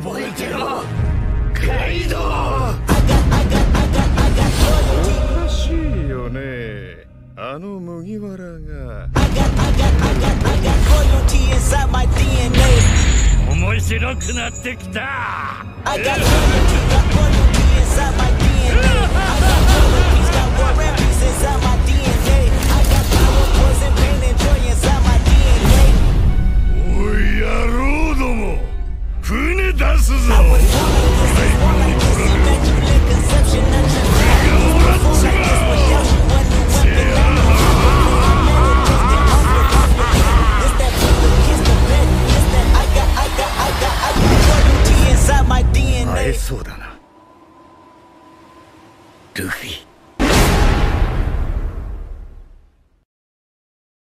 覚えてろ。カイドウ。おかしいよね。あの麦わらが。DNA. 面白くなってきたすぞそうだな。ルフィ。